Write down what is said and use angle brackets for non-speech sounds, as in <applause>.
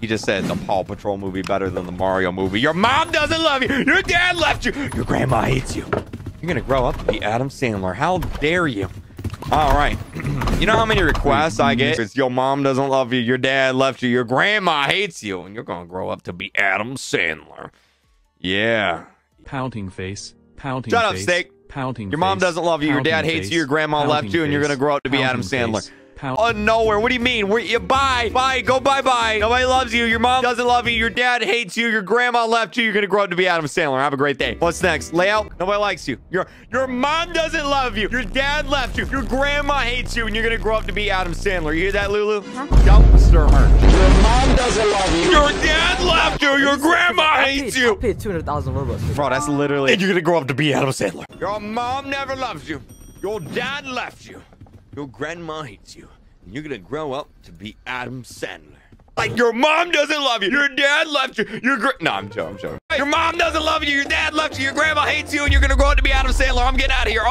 He just said the Paw Patrol movie better than the Mario movie. Your mom doesn't love you. Your dad left you. Your grandma hates you. You're gonna grow up to be Adam Sandler. How dare you? All right. <clears throat> you know how many requests I get? It's your mom doesn't love you. Your dad left you. Your grandma hates you, and you're gonna grow up to be Adam Sandler. Yeah. Pouting face. Pouting Shut up, face. Steak. Pouting Your mom doesn't love you. Your dad pouting hates you. Your grandma left you, and you're gonna grow up to be Adam Sandler. face, pout- Oh nowhere. What do you mean? Where you bye bye? Go bye bye. Nobody loves you. Your mom doesn't love you. Your dad hates you. Your grandma left you. You're gonna grow up to be Adam Sandler. Have a great day. What's next? Layout. Nobody likes you. Your your mom doesn't love you. Your dad left you. Your grandma hates you, and you're gonna grow up to be Adam Sandler. You hear that, Lulu? Dumpster merch. Your mom doesn't love you. Your dad left you. Your grandma hates you. I paid 200,000 Robux. Bro, that's literally. And you're gonna grow up to be Adam Sandler. Your mom never loves you. Your dad left you. Your grandma hates you. And you're gonna grow up to be Adam Sandler. Like your mom doesn't love you. Your dad left you. Your gra- no, I'm joking. I'm joking. Your mom doesn't love you. Your dad left you. Your grandma hates you, and you're gonna grow up to be Adam Sandler. I'm getting out of here.